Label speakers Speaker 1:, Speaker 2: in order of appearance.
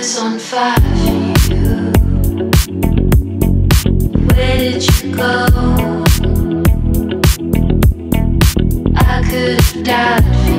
Speaker 1: was on fire for you. Where did you go? I could have died